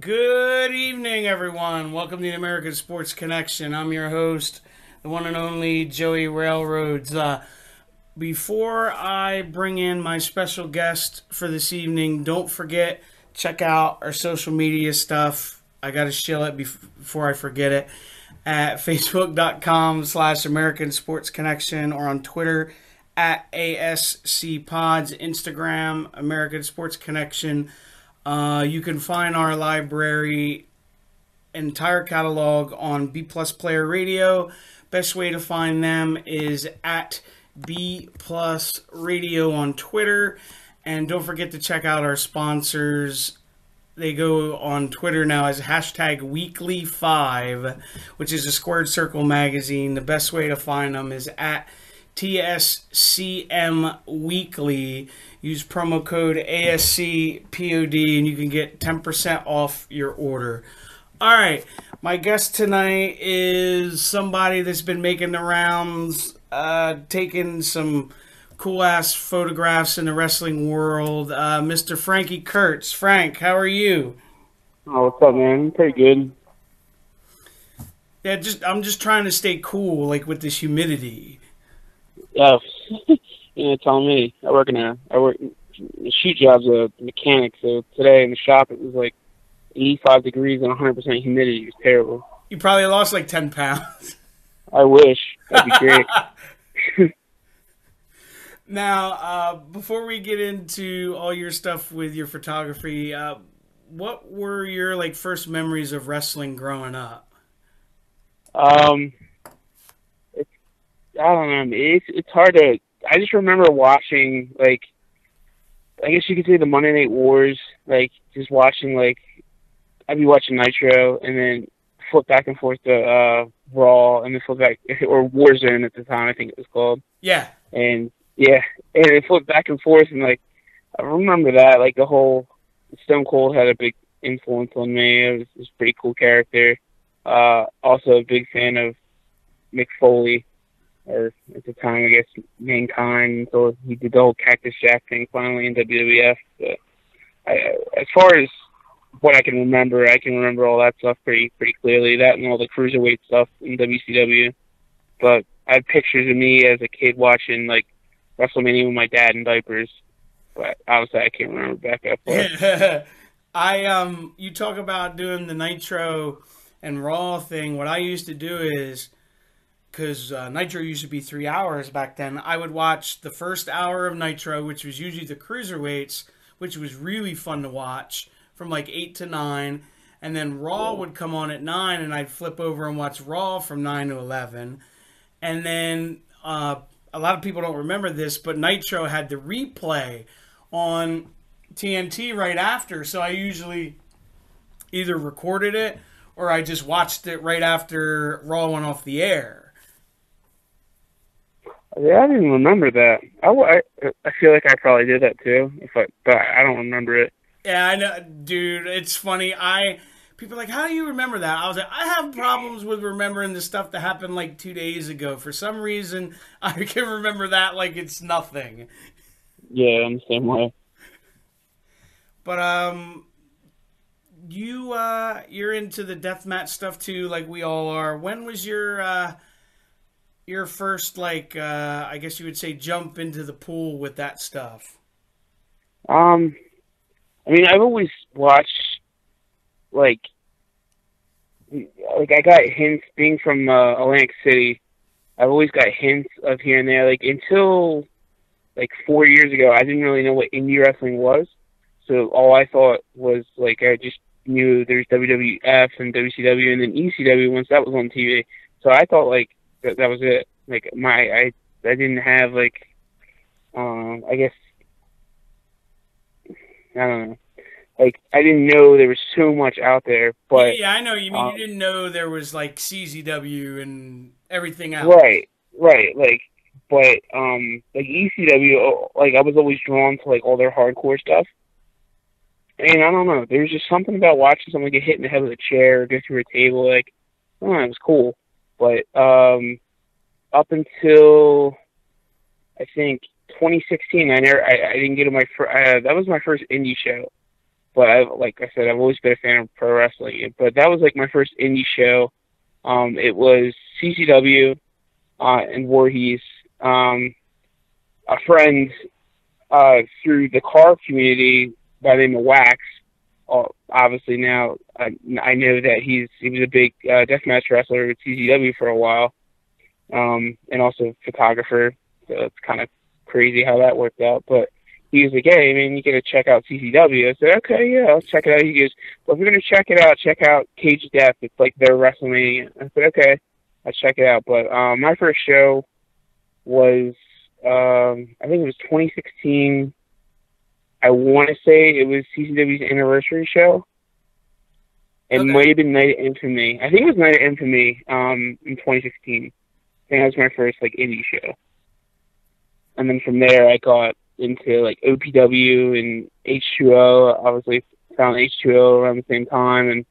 Good evening, everyone. Welcome to the American Sports Connection. I'm your host, the one and only Joey Railroads. Uh, before I bring in my special guest for this evening, don't forget check out our social media stuff. I got to shill it before I forget it at facebook.com slash American Sports Connection or on Twitter at ASC Pods, Instagram, American Sports Connection. Uh, you can find our library entire catalog on B Plus Player Radio. Best way to find them is at B Plus Radio on Twitter. And don't forget to check out our sponsors. They go on Twitter now as hashtag weekly5, which is a squared circle magazine. The best way to find them is at TSCM Weekly. Use promo code ASCPOD and you can get 10% off your order. All right, my guest tonight is somebody that's been making the rounds, uh, taking some cool ass photographs in the wrestling world. Uh, Mr. Frankie Kurtz. Frank, how are you? Oh, what's up, man? Pretty good. Yeah, just I'm just trying to stay cool, like with this humidity. Yeah, you know, tell me. I work in a I work shoot jobs a mechanic. So today in the shop it was like 85 degrees and 100 percent humidity. It was terrible. You probably lost like 10 pounds. I wish that'd be great. now, uh, before we get into all your stuff with your photography, uh, what were your like first memories of wrestling growing up? Um, it's I don't know. It's it's hard to I just remember watching like I guess you could say the Monday Night Wars, like just watching like I'd be watching Nitro and then flip back and forth to uh Raw and then flip back or Warzone at the time I think it was called. Yeah. And yeah, and it flipped back and forth and like I remember that like the whole Stone Cold had a big influence on me. It was, it was a pretty cool character. Uh, also a big fan of Mick Foley or at the time, I guess, Mankind until he did the whole Cactus Jack thing finally in WWF. But I, as far as what I can remember, I can remember all that stuff pretty pretty clearly. That and all the cruiserweight stuff in WCW. But I have pictures of me as a kid watching like WrestleMania with my dad in diapers. But obviously, I can't remember back that far. I um, you talk about doing the Nitro and Raw thing. What I used to do is because uh, Nitro used to be three hours back then. I would watch the first hour of Nitro, which was usually the cruiserweights, which was really fun to watch from like eight to nine, and then Raw would come on at nine, and I'd flip over and watch Raw from nine to eleven, and then uh, a lot of people don't remember this, but Nitro had the replay on TNT right after, so I usually either recorded it or I just watched it right after Raw went off the air. Yeah, I didn't remember that. I, I, I feel like I probably did that too, if I, but I don't remember it. Yeah, I know, dude. It's funny. I people are like, how do you remember that? I was like, I have problems with remembering the stuff that happened like two days ago. For some reason, I can remember that like it's nothing. Yeah, I'm the same way. But um, you uh, you're into the deathmatch stuff too, like we all are. When was your uh? Your first like uh I guess you would say jump into the pool with that stuff? Um I mean I've always watched like like I got hints being from uh, Atlantic City. I've always got hints of here and there. Like until like four years ago, I didn't really know what indie wrestling was. So all I thought was like I just knew there's WWF and WCW and then ECW once that was on TV. So I thought like that, that was it. Like my I I didn't have like um I guess I don't know. Like I didn't know there was so much out there, but yeah, I know you mean. Um, you didn't know there was like CZW and everything else. Right, right. Like, but um, like ECW, like I was always drawn to like all their hardcore stuff. And I don't know, there's just something about watching someone get hit in the head with a chair or go through a table. Like, oh, it was cool. But um, up until I think 2016, I never, I, I didn't get to my first. Uh, that was my first indie show. but I like I said, I've always been a fan of pro wrestling. But that was like my first indie show. Um, it was CCW uh, in Voorhees. Um, a friend uh, through the car community by the name of Wax. Obviously now I, I know that he's he was a big uh, deathmatch wrestler with CCW for a while, um, and also photographer. So it's kind of crazy how that worked out. But he was like, "Hey, man, you gotta check out CCW." I said, "Okay, yeah, I'll check it out." He goes, "Well, if you're gonna check it out, check out Cage Death. It's like their WrestleMania." I said, "Okay, I'll check it out." But um, my first show was, um, I think it was 2016. I want to say it was CCW's anniversary show. It Okay. might have been Night of Infamy. I think it was Night of Infamy um, in 2016. I think that was my first like indie show. And then from there, I got into like OPW and H2O. Obviously, found H2O around the same time, and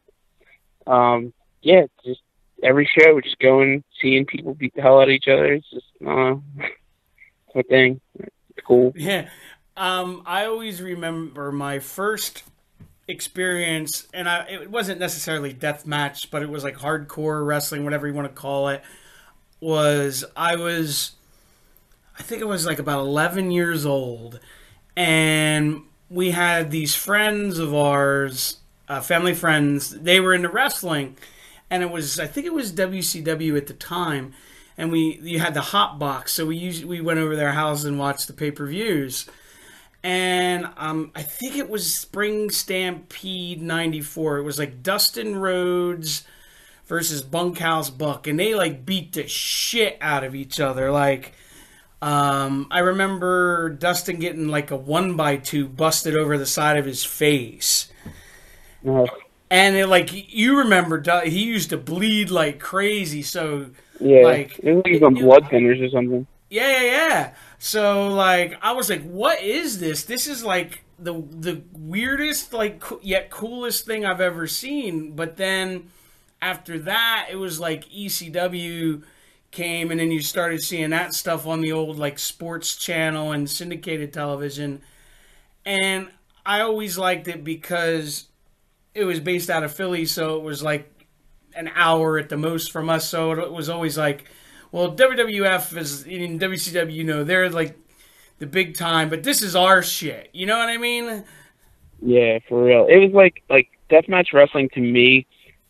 um, yeah, just every show, we're just going, seeing people beat the hell out of each other. It's just uh, it's my thing. It's cool. Yeah. Um, I always remember my first experience, and I, it wasn't necessarily death match, but it was like hardcore wrestling, whatever you want to call it. Was I was, I think I was like about 11 years old, and we had these friends of ours, uh, family friends. They were into wrestling, and it was I think it was WCW at the time, and we you had the hot box, so we usually we went over their house and watched the pay per views and um, I think it was Spring Stampede '94. It was like Dustin Rhodes versus Bunkhouse Buck, and they like beat the shit out of each other. Like, um, I remember Dustin getting like a one by two busted over the side of his face, Uh, and it, like you remember, he used to bleed like crazy. So yeah, Like, it was like on blood thinners or something. Yeah, yeah, yeah. So like, I was like, "What is this? This is like the the weirdest, like co- yet coolest thing I've ever seen." But then after that, it was like ECW came, and then you started seeing that stuff on the old like sports channel and syndicated television. And I always liked it because it was based out of Philly, so it was like an hour at the most from us. So it was always like, well, WWF is in WCW, you know, they're like the big time, but this is our shit. You know what I mean? Yeah, for real. It was like like deathmatch wrestling to me.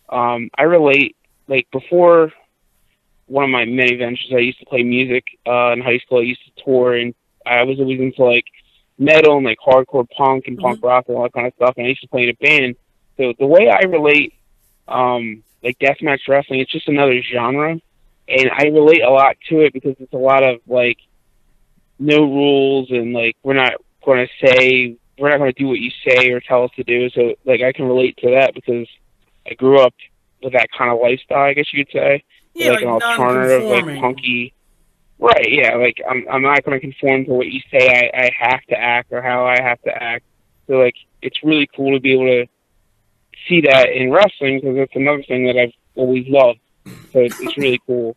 Um, I relate like before one of my many ventures. I used to play music uh, in high school. I used to tour, and I was always into like metal and like hardcore punk and punk rock and all that kind of stuff. And I used to play in a band. So the way I relate, um, like deathmatch wrestling, it's just another genre, and I relate a lot to it because it's a lot of like no rules and like we're not going to say we're not going to do what you say or tell us to do. So like I can relate to that because I grew up with that kind of lifestyle. I guess you could say Yeah, like, like, an alternative, like punky. Right? Yeah. Like I'm I'm not going to conform to what you say. I I have to act or how I have to act. So like it's really cool to be able to see that in wrestling because it's another thing that I've always loved. So it's, really cool.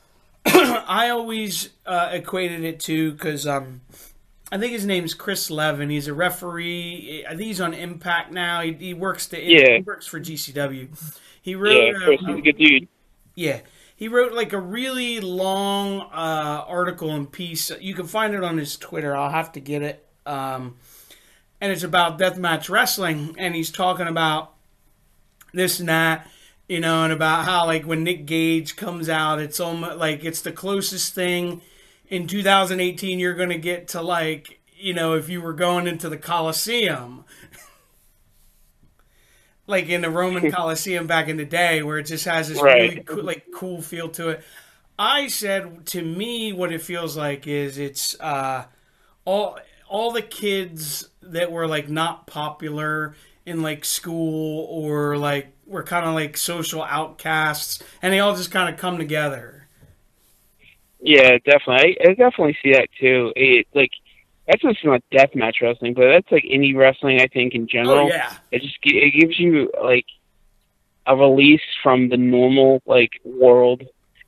I always uh, equated it to because um, I think his name's Chris Levin. He's a referee. I think he's on Impact now. He, he works the Yeah. he works for GCW. He wrote Yeah, a- Chris is a good dude. Yeah. He wrote like a really long uh, article and piece. You can find it on his Twitter. I'll have to get it. Um, and it's about deathmatch wrestling. And he's talking about this and that, you know, and about how like when Nick Gage comes out, it's almost like it's the closest thing in 2018 you're going to get to like, you know, if you were going into the Coliseum like in the Roman Coliseum back in the day, where it just has this Right. really cool, like cool feel to it. I said to me, what it feels like is it's uh, all all the kids that were like not popular in like school or like were kind of like social outcasts, and they all just kind of come together. Yeah, definitely. I, I definitely see that too. It like that's just not deathmatch wrestling, but that's like indie wrestling. I think in oh, general, Oh yeah, it just it gives you like a release from the normal like world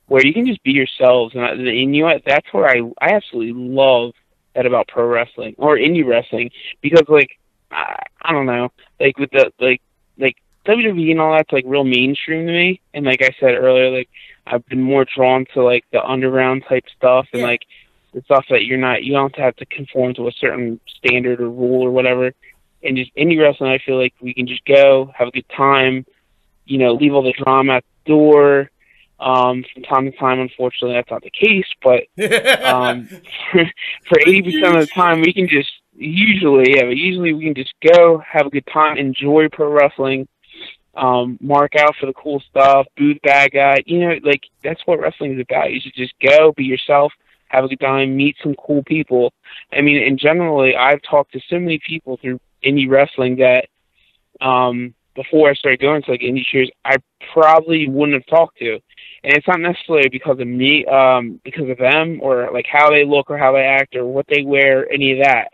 where you can just be yourselves, and, I, and you know what? That's where I I absolutely love that about pro wrestling or indie wrestling because like I, I don't know, like with the like like WWE and all that's like real mainstream to me. And like I said earlier, like I've been more drawn to like the underground type stuff and Yeah. like the stuff that you're not you don't have to conform to a certain standard or rule or whatever. And just indie wrestling, I feel like we can just go have a good time, you know, leave all the drama at the door. Um, from time to time, unfortunately, that's not the case, but um, for eighty percent of the time, we can just usually, yeah, but usually we can just go have a good time, enjoy pro wrestling, um, mark out for the cool stuff, boo the bad guy. You know, like that's what wrestling is about. You should just go, be yourself, have a good time, meet some cool people. I mean, and generally, I've talked to so many people through indie wrestling that um, before I started going to like indie shows, I probably wouldn't have talked to. And it's not necessarily because of me, um, because of them or like how they look or how they act or what they wear, any of that.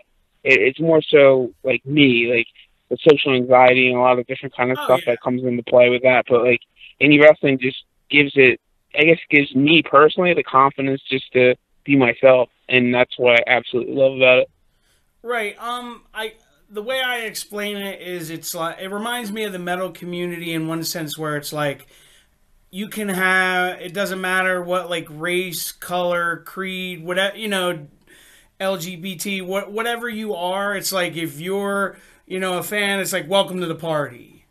It, it's more so like me, like the social anxiety and a lot of different kind of Oh, stuff yeah. that comes into play with that. But like indie wrestling just gives it, I guess, gives me personally the confidence just to be myself, and that's what I absolutely love about it. Right. Um. I the way I explain it is it's like it reminds me of the metal community in one sense where it's like you can have it doesn't matter what like race, color, creed, whatever you know, LGBT, what whatever you are. It's like if you're you know a fan, it's like welcome to the party.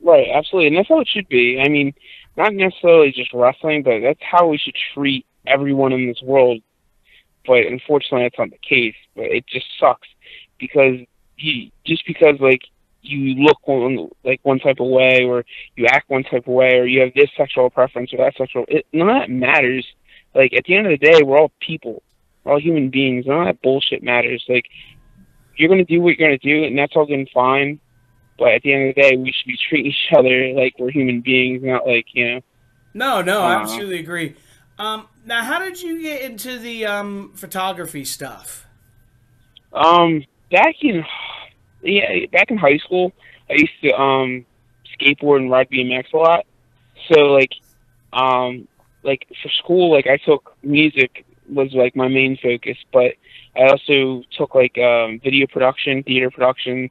Right, absolutely, and that's how it should be. I mean, not necessarily just wrestling, but that's how we should treat everyone in this world. But unfortunately, that's not the case. But it just sucks because you just because like you look one like one type of way, or you act one type of way, or you have this sexual preference or that sexual. It, none of that matters. Like at the end of the day, we're all people. We're all human beings. None of that bullshit matters. Like you're gonna do what you're gonna do, and that's all good and fine. But at the end of the day, we should be treating each other like we're human beings, not like you know. No, no, I absolutely agree. Um. Now, how did you get into the um photography stuff? Um, back in yeah, back in high school, I used to um skateboard and ride BMX a lot. So like, um, like for school, like I took music was like my main focus, but I also took like um video production, theater production,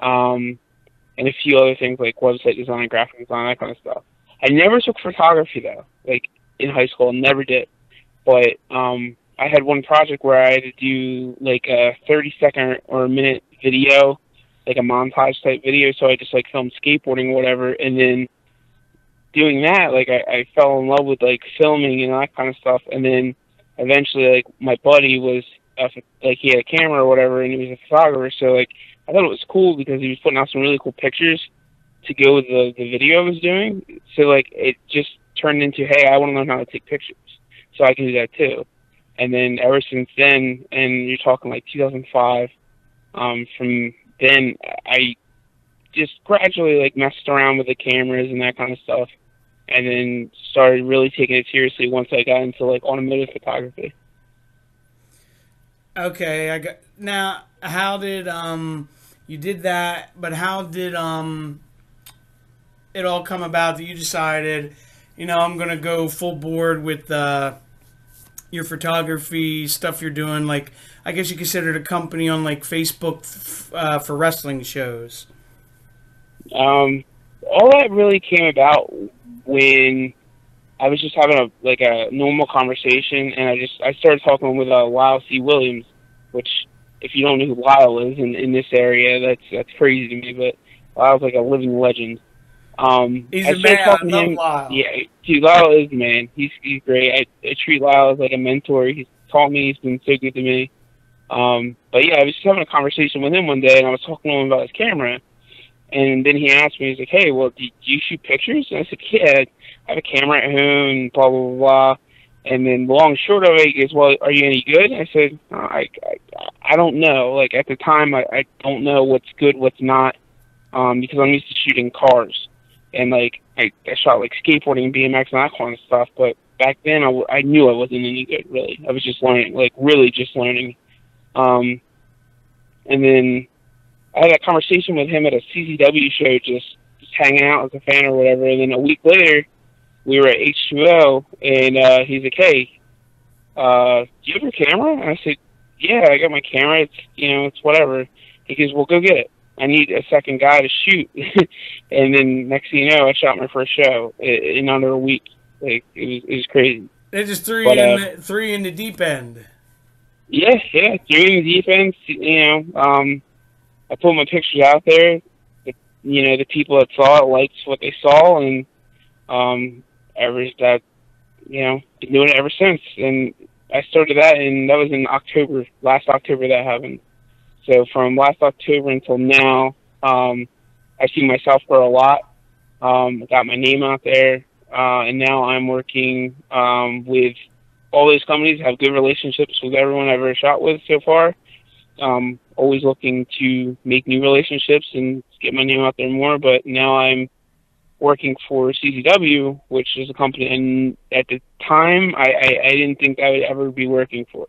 um, and a few other things like website design, graphic design, that kind of stuff. I never took photography though, like in high school, never did. But um, I had one project where I had to do like a 30 second or a minute video, like a montage type video. So I just like filmed skateboarding or whatever, and then doing that, like I, I fell in love with like filming and that kind of stuff. And then eventually, like my buddy was a, like he had a camera or whatever, and he was a photographer. So like I thought it was cool because he was putting out some really cool pictures to go with the the video I was doing. So like it just turned into, hey, I want to learn how to take pictures, so I can do that too. And then ever since then, and you're talking like 2005, um, from then I just gradually like messed around with the cameras and that kind of stuff, and then started really taking it seriously once I got into like automotive photography. Okay, I got now. How did um you did that? But how did um it all come about that you decided, you know, I'm gonna go full board with uh, your photography stuff you're doing? Like, I guess you considered a company on like Facebook f- uh, for wrestling shows. Um, all that really came about when I was just having a like a normal conversation, and I just I started talking with uh, Lyle C. Williams, which if you don't know who Lyle is in in this area, that's that's crazy to me. But Lyle's like a living legend. Um, He's I a man. I love him- Lyle. Yeah, dude, Lyle is man. He's he's great. I, I treat Lyle as like a mentor. He's taught me. He's been so good to me. Um, but yeah, I was just having a conversation with him one day, and I was talking to him about his camera. And then he asked me, he's like, "Hey, well, do, you shoot pictures?" And I said, "Yeah, I have a camera at home." And blah blah blah. And then the long and short of it is, "Well, are you any good?" And I said, "Uh, "I I I don't know. Like at the time, I I don't know what's good, what's not, um, because I'm used to shooting cars, and like I I shot like skateboarding, BMX, and that kind of stuff. But back then, I, I knew I wasn't any good. Really, I was just learning, like really just learning. Um, and then I had a conversation with him at a CCW show, just, just hanging out as a fan or whatever. And then a week later, we were at H2O, and uh, he's like, "Hey, uh, do you have your camera?" And I said, "Yeah, I got my camera. It's you know, it's whatever." He goes, "Well, go get it." I need a second guy to shoot. and then next thing you know, I shot my first show in, in under a week. Like it was, it was crazy. They just threw But, you in uh, the, threw you in the deep end. Yeah, yeah, doing defense. You know, um, I put my pictures out there. The, you know, the people that saw it liked what they saw, and um, ever that, you know, been doing it ever since. And I started that, and that was in October, last October that happened. So from last October until now, um, I see myself grow a lot. Um, I got my name out there, uh, and now I'm working um, with all those companies. Have good relationships with everyone I've ever shot with so far. Um, always looking to make new relationships and get my name out there more. But now I'm working for CZW, which is a company, and at the time, I, I, I didn't think I would ever be working for,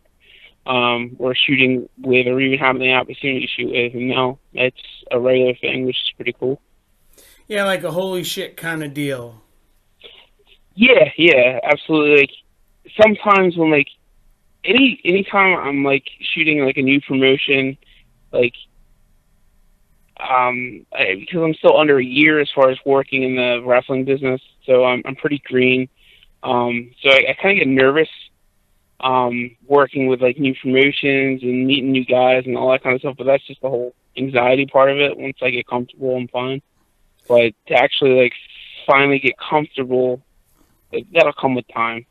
um, or shooting with, or even having the opportunity to shoot with. And now it's a regular thing, which is pretty cool. Yeah, like a holy shit kind of deal. Yeah, yeah, absolutely. Like sometimes when like any anytime I'm like shooting like a new promotion, like um I, because I'm still under a year as far as working in the wrestling business, so I'm I'm pretty green. Um, so I, I kind of get nervous um working with like new promotions and meeting new guys and all that kind of stuff. But that's just the whole anxiety part of it. Once I get comfortable, I'm fine. But to actually like finally get comfortable, like, that'll come with time.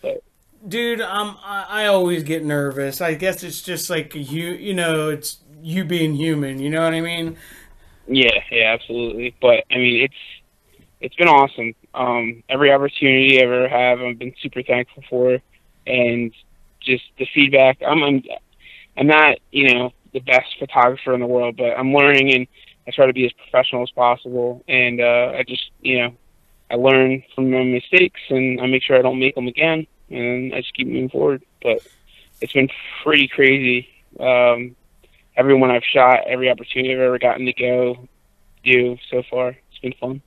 But dude, um, I, I always get nervous. I guess it's just like you, you know, it's you being human. You know what I mean? Yeah, yeah, absolutely. But I mean, it's it's been awesome. Um, every opportunity I ever have, I've been super thankful for, and just the feedback. I'm I'm, I'm not you know the best photographer in the world, but I'm learning and I try to be as professional as possible. And uh, I just you know I learn from my mistakes and I make sure I don't make them again, and I just keep moving forward. But it's been pretty crazy. Um, everyone I've shot, every opportunity I've ever gotten to go do so far. It's been fun.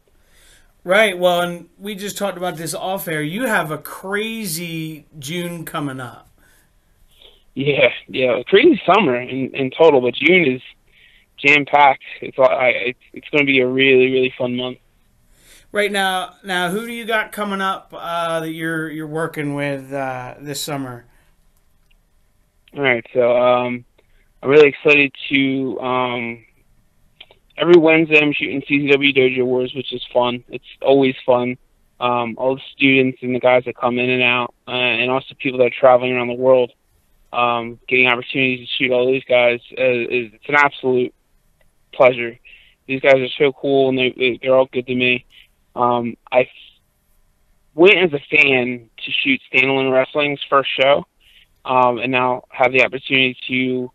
Right. Well, and we just talked about this off air. You have a crazy June coming up. Yeah, yeah, crazy summer in, in total, but June is jam packed. It's all- I, it's it's going to be a really really fun month. Right now, now who do you got coming up uh, that you're you're working with uh, this summer? All right, so um, I'm really excited to um, every Wednesday I'm shooting CCW Dojo Wars, which is fun. It's always fun. Um, all the students and the guys that come in and out, uh, and also people that are traveling around the world, um, getting opportunities to shoot all these guys uh, is it's an absolute pleasure. These guys are so cool, and they they're all good to me. Um, I went as a fan to shoot Standalone Wrestling's first show um, and now have the opportunity to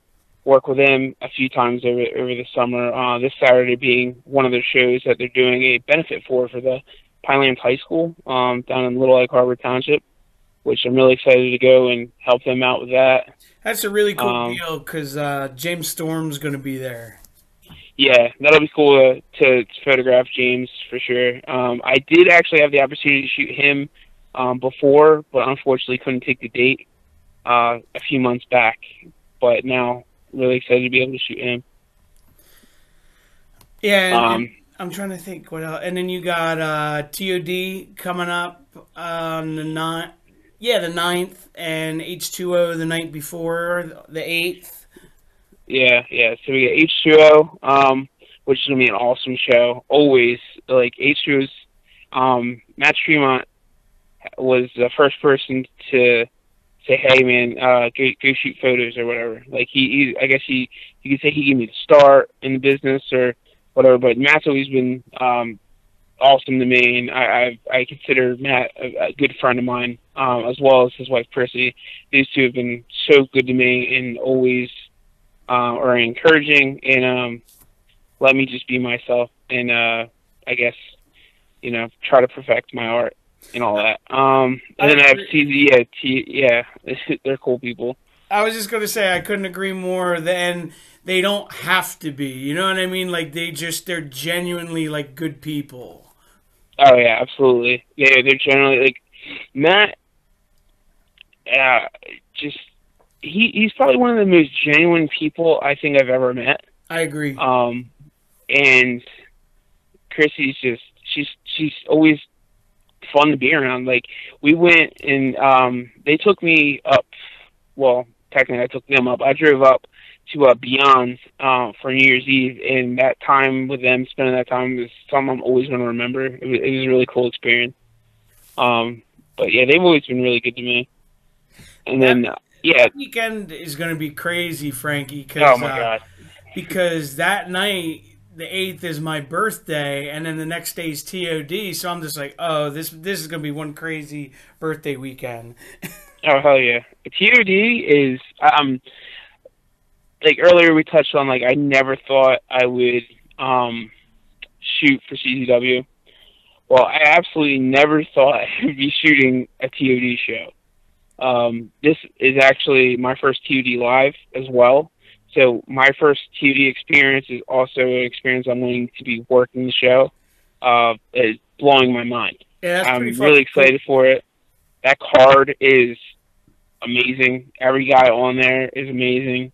work with them a few times over over the summer. Uh, this Saturday being one of the shows that they're doing a benefit for for the Pinelands High School um, down in Little Egg Harbor Township, which I'm really excited to go and help them out with that. That's a really cool Um, deal because uh, James Storm's going to be there. Yeah, that'll be cool to, to, to photograph James for sure. Um, I did actually have the opportunity to shoot him um, before, but unfortunately couldn't take the date uh, a few months back. But now, really excited to be able to shoot him. Yeah, and, Um, and I'm trying to think what else. And then you got uh, TOD coming up on the ninth. Yeah, the 9th, and H2O the night before, the 8th. Yeah, yeah. So we get H2O, um, which is gonna be an awesome show. Always like H2O's. Um, Matt Tremont was the first person to say, "Hey, man, uh, go, go shoot photos or whatever." Like he, he, I guess he, you could say he gave me the start in the business or whatever. But Matt's always been um, awesome to me, and I, I, I consider Matt a, a good friend of mine, um, as well as his wife Prissy. These two have been so good to me and always uh, or encouraging and um, let me just be myself and uh, I guess you know try to perfect my art and all that. Um, and then I have CZ, yeah, T, yeah, they're cool people. I was just going to say, I couldn't agree more. Then they don't have to be. You know what I mean? Like, they just, they're genuinely, like, good people. Oh yeah, absolutely. Yeah, they're generally like Matt. Uh, just he he's probably one of the most genuine people I think I've ever met. I agree. Um, and Chrissy's just she's she's always fun to be around. Like we went and um they took me up. Well, technically, I took them up. I drove up to uh, Beyond uh, for New Year's Eve, and that time with them, spending that time, is something I'm always going to remember. It was, it was a really cool experience. Um, but yeah, they've always been really good to me. And then, uh, yeah, That weekend is going to be crazy, Frankie. Cause, oh my uh, god, Because that night, the eighth is my birthday, and then the next day is TOD. So I'm just like, oh, this this is going to be one crazy birthday weekend. oh hell yeah, TOD is um like earlier we touched on like I never thought I would um shoot for CZW. Well, I absolutely never thought I would be shooting a TOD show. Um, this is actually my first TOD live as well. So my first TOD experience is also an experience I'm going to be working the show. Uh, it's blowing my mind. Yeah, I'm really excited for it. That card is amazing. Every guy on there is amazing.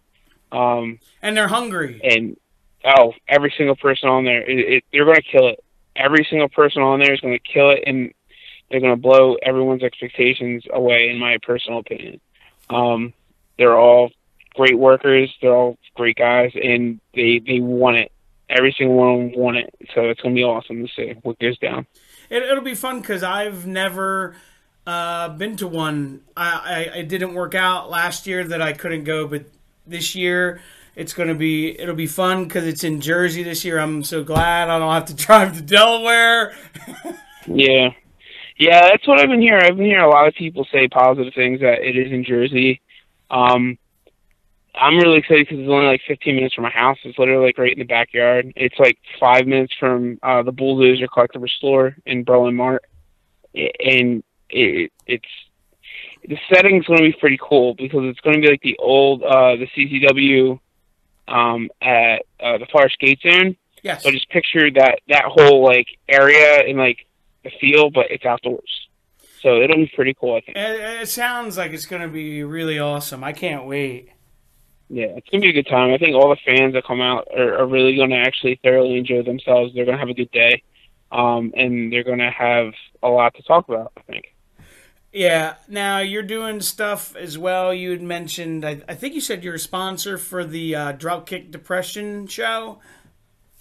Um, And they're hungry. and oh, every single person on there, it, it, they're going to kill it. Every single person on there is going to kill it, and they're going to blow everyone's expectations away, in my personal opinion. Um, they're all great workers. They're all great guys, and they they want it. Every single one of them want it. So it's going to be awesome to see what goes down. It, it'll be fun because I've never uh, been to one. I, I it didn't work out last year that I couldn't go, but this year it's going to be it'll be fun because it's in Jersey this year. I'm so glad I don't have to drive to Delaware. Yeah. Yeah, that's what I've been hearing. I've been hearing a lot of people say positive things that it is in Jersey. Um, I'm really excited because it's only like 15 minutes from my house. It's literally like right in the backyard. It's like five minutes from uh, the Bulldozer Collectible Store in Berlin Mart, and it, it's the setting's going to be pretty cool because it's going to be like the old uh, the CCW um, at uh, the Flyers Skate Zone. yes, So just picture that that whole like area and like the field, but it's outdoors. So it'll be pretty cool, I think. it, it sounds like it's going to be really awesome. I can't wait. Yeah, it's gonna be a good time. I think all the fans that come out are, are really gonna actually thoroughly enjoy themselves. They're gonna have a good day, um, and they're gonna have a lot to talk about. I think. Yeah. Now you're doing stuff as well. You had mentioned. I, I think you said you're a sponsor for the uh, Dropkick Depression show.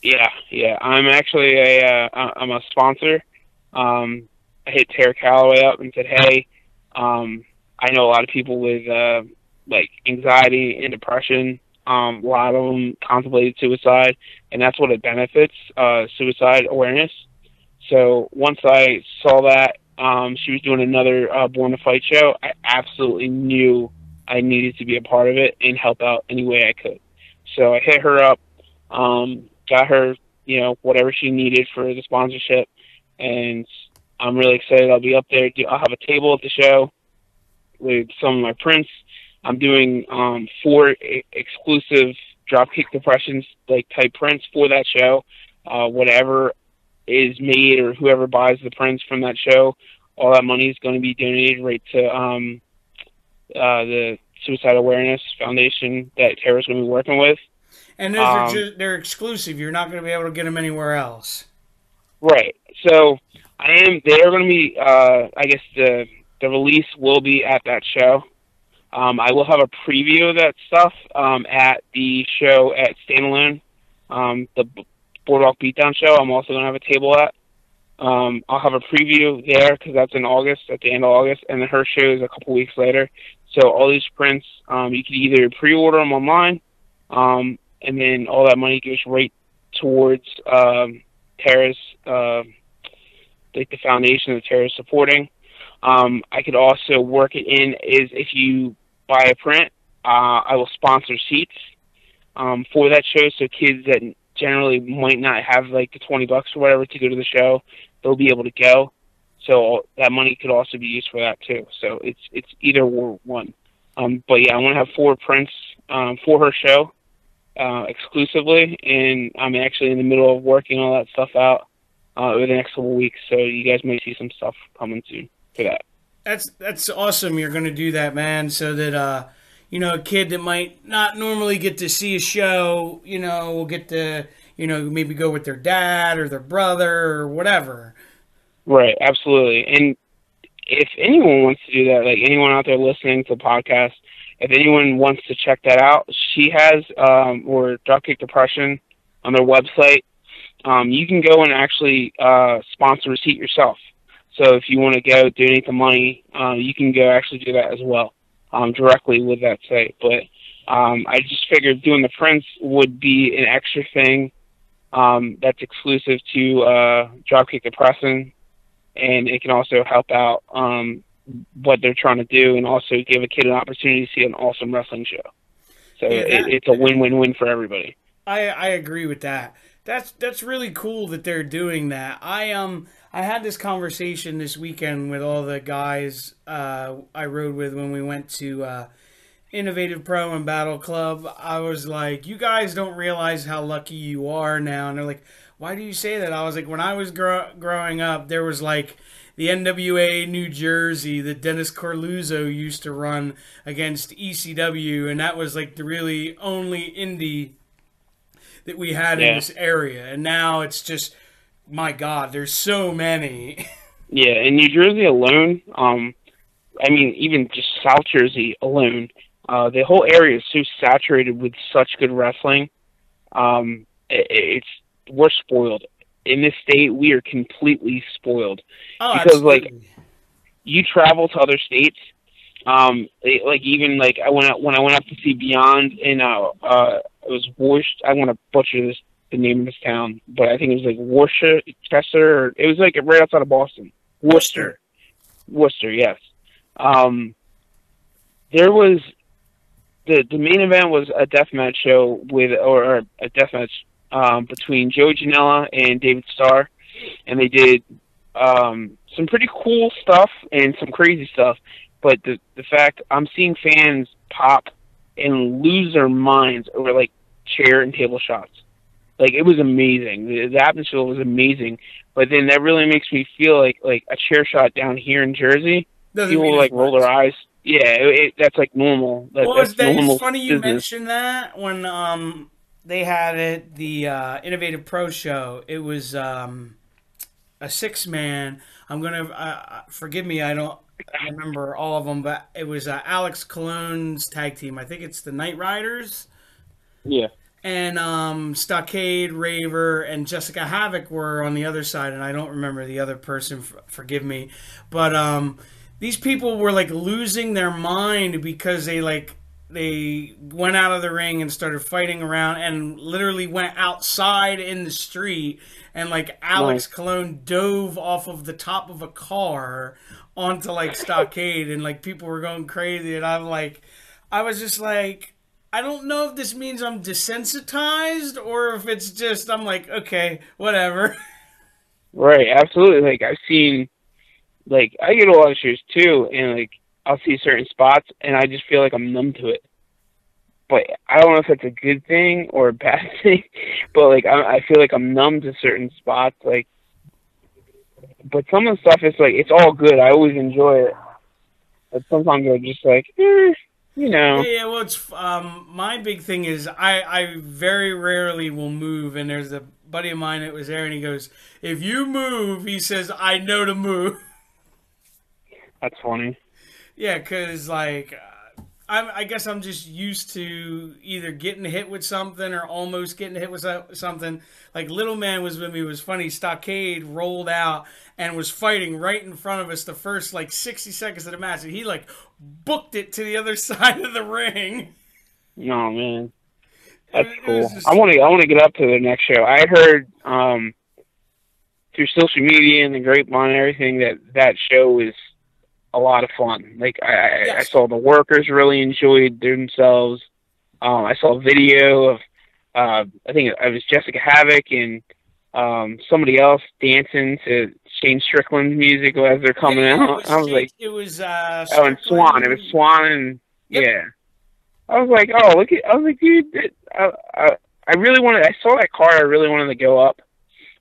Yeah, yeah. I'm actually a uh, I'm a sponsor. Um, I hit Tara Calloway up and said, "Hey, um, I know a lot of people with uh, like anxiety and depression. Um, a lot of them contemplated suicide, and that's what it benefits uh, suicide awareness. So once I saw that um, she was doing another uh, Born to Fight show, I absolutely knew I needed to be a part of it and help out any way I could. So I hit her up, um, got her, you know, whatever she needed for the sponsorship, and I'm really excited. I'll be up there. I'll have a table at the show with some of my prints. I'm doing um, four e- exclusive Dropkick Depressions like type prints for that show. Uh, whatever is made or whoever buys the prints from that show, all that money is going to be donated right to um, uh, the Suicide Awareness Foundation that Tara's going to be working with. And those are Um, just, they're exclusive. You're not going to be able to get them anywhere else. Right. So I am. They are going to be. Uh, I guess the the release will be at that show. Um, I will have a preview of that stuff um, at the show at Standalone, um, the Boardwalk Beatdown show. I'm also going to have a table at. Um, I'll have a preview there because that's in August, at the end of August, and then her show is a couple weeks later. So all these prints, um, you can either pre-order them online, um, and then all that money goes right towards um, Tara's, uh, like the foundation that Tara's supporting. Um, I could also work it in is if you buy a print, uh, I will sponsor seats um, for that show. So kids that generally might not have like the twenty bucks or whatever to go to the show, they'll be able to go. So that money could also be used for that too. So it's it's either or one. Um, but yeah, I want to have four prints um, for her show uh, exclusively, and I'm actually in the middle of working all that stuff out uh, over the next couple weeks. So you guys may see some stuff coming soon for that. That's that's awesome. You're going to do that, man, so that uh, you know, a kid that might not normally get to see a show, you know, will get to you know, maybe go with their dad or their brother or whatever. Right, absolutely. And if anyone wants to do that, like anyone out there listening to the podcast, if anyone wants to check that out, she has um, or Dropkick Depression on their website. Um, you can go and actually uh, sponsor a seat yourself. So if you want to go donate the money, uh, you can go actually do that as well um, directly with that site. But um, I just figured doing the prints would be an extra thing um, that's exclusive to uh, Dropkick Depression, and it can also help out um, what they're trying to do, and also give a kid an opportunity to see an awesome wrestling show. So Yeah, it, it's a win-win-win for everybody. I I agree with that. That's that's really cool that they're doing that. I um I had this conversation this weekend with all the guys uh, I rode with when we went to uh, Innovative Pro and Battle Club. I was like, you guys don't realize how lucky you are now, and they're like, why do you say that? I was like, when I was grow- growing up, there was like the NWA New Jersey that Dennis Coralluzzo used to run against ECW, and that was like the really only indie that we had in this area. And now it's just, my God, there's so many. Yeah, in New Jersey alone, um, I mean, even just South Jersey alone, uh, the whole area is so saturated with such good wrestling. Um, it, it's we're spoiled in this state. We are completely spoiled. oh, Because, like. You travel to other states, um, it- like even like I went out when I went up to see Beyond in uh, uh, it was Worcester. I want to butcher this the name of this town, but I think it was like Worcester, Chester. Or, it was like right outside of Boston. Worcester. Worcester, yes. Um, there was the the main event was a deathmatch show with or, or a deathmatch um, between Joey Janela and David Starr, and they did um, some pretty cool stuff and some crazy stuff. But the the fact I'm seeing fans pop and lose their minds over like chair and table shots. Like it was amazing. The, the atmosphere was amazing. But then that really makes me feel like like a chair shot down here in Jersey. Doesn't people like roll their eyes. Yeah, it, it, that's like normal. That, Well, that's it's, that, normal it's funny you business. mentioned that when um they had it the uh, Innovative Pro show. It was um a six man. I'm gonna uh, forgive me. I don't remember all of them, but it was uh, Alex Colon's tag team. I think it's the Night Riders. Yeah. And um, Stockade, Raver, and Jessica Havoc were on the other side, and I don't remember the other person. Forgive me, but um, these people were like losing their mind because they like they went out of the ring and started fighting around, and literally went outside in the street, and like Alex Nice. Colon dove off of the top of a car onto like Stockade, and like people were going crazy, and I'm like, I was just like. I don't know if this means I'm desensitized or if it's just I'm like, okay, whatever. Right, absolutely. Like I've seen, like I get a lot of shows too, and like I'll see certain spots, and I just feel like I'm numb to it. But I don't know if it's a good thing or a bad thing. But like I, I feel like I'm numb to certain spots. Like, but some of the stuff is like it's all good. I always enjoy it. But sometimes I'm just like, eh, you know. Yeah, yeah, well, it's um, my big thing is I I very rarely will move, and there's a buddy of mine that was there, and he goes, if you move, he says, I know to move. That's funny. Yeah, because like uh, I, I guess I'm just used to either getting hit with something or almost getting hit with something. Like Little Man was with me. It was funny. Stockade rolled out and was fighting right in front of us the first like 60 seconds of the match, and he like booked it to the other side of the ring. Oh man, that's It cool. just- I want to I want to get up to the next show. I heard um through social media and the grapevine and everything that that show was a lot of fun. Like I I, I saw the workers really enjoyed themselves. Um, I saw a video of uh, I think it was Jessica Havoc and um, somebody else dancing to Shane Strickland's music as they're coming Yeah, out. It I was like, it was uh, oh, and Swann. It was Swann and Yep. yeah. I was like, oh, look at. I was like, dude, I, I, I really wanted. I saw that card. I really wanted to go up,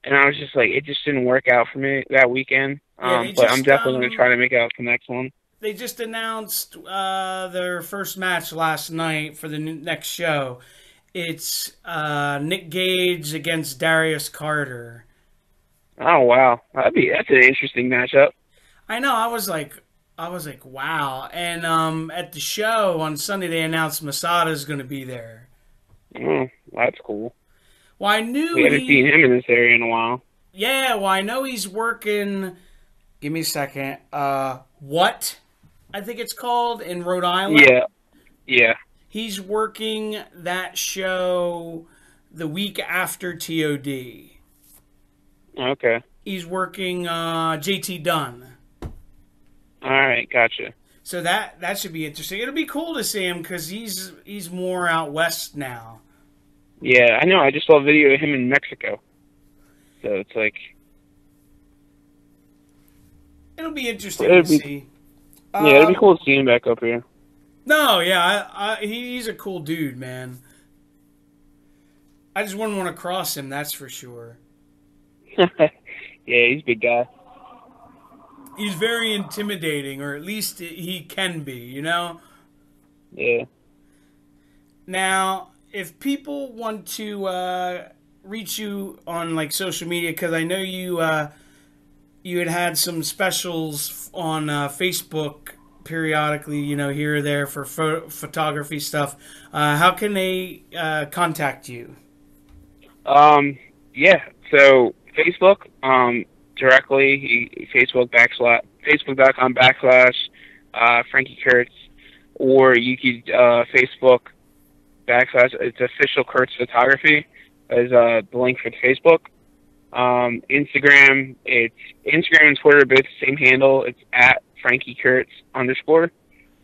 and I was just like, it just didn't work out for me that weekend. Um, but I'm definitely um, going to try to make out the next one. they just announced uh, their first match last night for the next show, It's uh, Nick Gage against Darius Carter. Oh wow, that'd be that's an interesting matchup. I know. I was like, I was like, wow. And um, at the show on Sunday, they announced Masada's going to be there. Oh, that's cool. Well, I knew We haven't he- seen him in this area in a while. Yeah, well, I know he's working. Give me a second. Uh, what? I think it's called in Rhode Island. Yeah, yeah. He's working that show the week after TOD. Okay. He's working uh, JT Dunn. All right, gotcha. So that that should be interesting. It'll be cool to see him because he's he's more out west now. Yeah, I know. I just saw a video of him in Mexico. So it's like, It'll be interesting It'll to be- see. yeah, it'd be Um, cool to see him back up here. No, yeah, I, I, he's a cool dude, man. I just wouldn't want to cross him. That's for sure. yeah, he's a big guy. He's very intimidating, or at least he can be. You know. Yeah. Now, if people want to uh, reach you on like social media, because I know you uh, you had had some specials on uh, Facebook periodically, you know, here or there for pho- photography stuff. Uh, how can they uh, contact you? Um, yeah. So Facebook, um, directly, Facebook backslash, Facebook.com backslash, uh, Frankie Kurtz, or you could, uh, Facebook backslash, it's official Kurtz photography is, uh, the link for Facebook. Um, Instagram, it's Instagram and Twitter, both the same handle. It's at Frankie Kurtz underscore,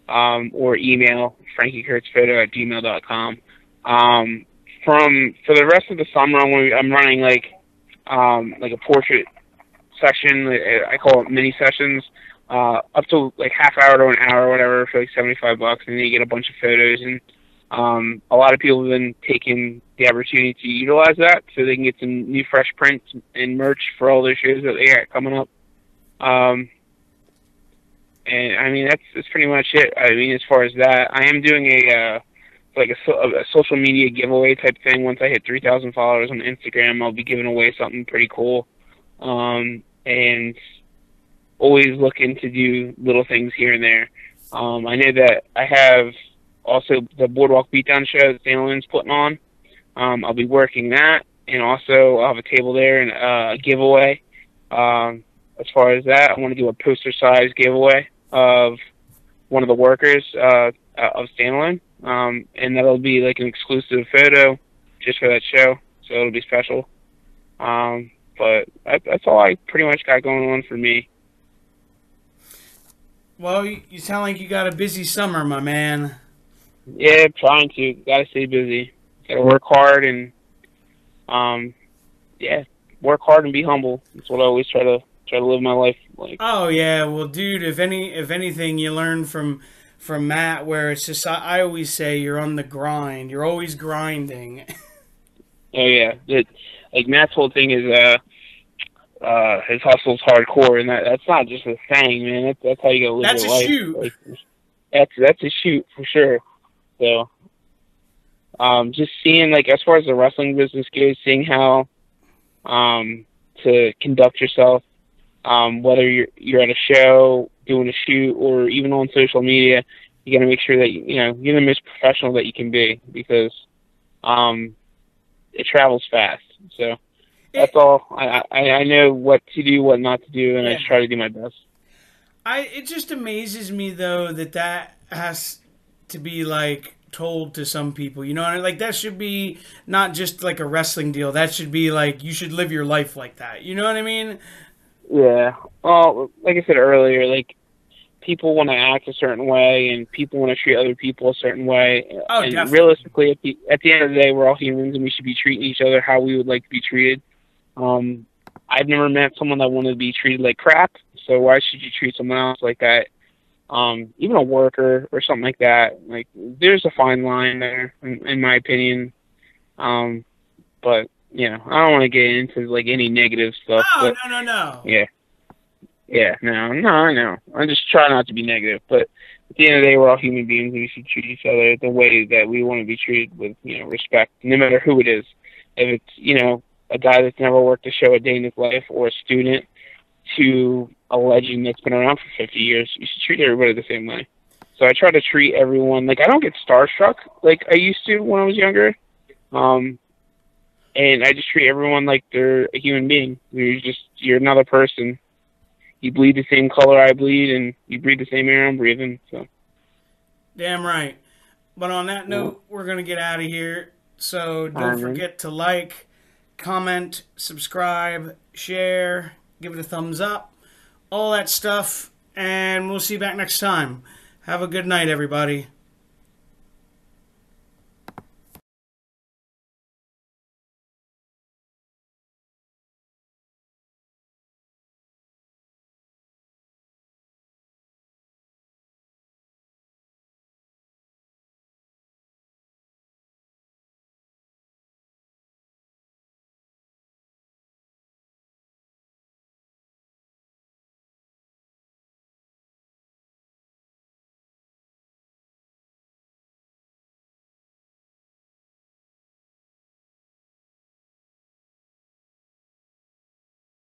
um, or email Frankie Kurtz photo at gmail.com. Um, from for the rest of the summer, I'm, I'm running like um, like a portrait section. I call it mini sessions, uh, up to like half hour to an hour, or whatever, for like 75 bucks, and then you get a bunch of photos. And um, a lot of people have been taking the opportunity to utilize that, so they can get some new fresh prints and merch for all their shows that they got coming up. Um, and I mean that's that's pretty much it. I mean as far as that, I am doing a uh, like a, a social media giveaway type thing. Once I hit 3,000 followers on Instagram, I'll be giving away something pretty cool. Um, and always looking to do little things here and there. Um, I know that I have also the Boardwalk Beatdown show that Stanley's putting on. Um, I'll be working that, and also I'll have a table there and uh, a giveaway. Um, as far as that, I want to do a poster size giveaway of one of the workers uh, uh, of Standalone, um, and that'll be like an exclusive photo just for that show, so it'll be special. Um, but that, that's all I pretty much got going on for me. Well, you, you sound like you got a busy summer, my man. Yeah, trying to. Got to stay busy. Got to work hard and, um, yeah, work hard and be humble. That's what I always try to try to live my life like. Oh yeah, well, dude, if any, if anything, you learn from from Matt, where it's just I, I always say you're on the grind. You're always grinding. Oh yeah, it, like Matt's whole thing is uh, uh, his hustle's hardcore, and that that's not just a thing, man. That's that's how you gotta live That's your a life. shoot. Like, that's that's a shoot for sure. So, um, just seeing like as far as the wrestling business goes, seeing how um to conduct yourself, um, whether you're you're at a show, doing a shoot, or even on social media, you got to make sure that you know you're the most professional that you can be because um, it travels fast. So that's all. I, I I know what to do, what not to do, and I Yeah. just try to do my best. I it just amazes me though that that has to be like told to some people. You know, what I mean? like that should be not just like a wrestling deal. That should be like you should live your life like that. You know what I mean? Yeah. Well, like I said earlier, like people want to act a certain way, and people want to treat other people a certain way. Oh, and definitely. realistically, at the at the end of the day, we're all humans, and we should be treating each other how we would like to be treated. Um, I've never met someone that wanted to be treated like crap, so why should you treat someone else like that? Um, even a worker or something like that. Like, there's a fine line there, in, in my opinion. Um, but you know, I don't want to get into like any negative stuff. Oh but no no no. yeah. Yeah, no, no, I know. I just try not to be negative, but at the end of the day, we're all human beings, and we should treat each other the way that we want to be treated with, you know, respect, no matter who it is. If it's, you know, a guy that's never worked a show a day in his life, or a student, to a legend that's been around for 50 years, you should treat everybody the same way. So I try to treat everyone like I don't get starstruck like I used to when I was younger. Um, and I just treat everyone like they're a human being. You're just you're another person. You bleed the same color I bleed, and you breathe the same air I'm breathing. So. Damn right. But on that note, we're gonna get out of here. So don't forget to like, comment, subscribe, share, give it a thumbs up, all that stuff, and we'll see you back next time. Have a good night, everybody.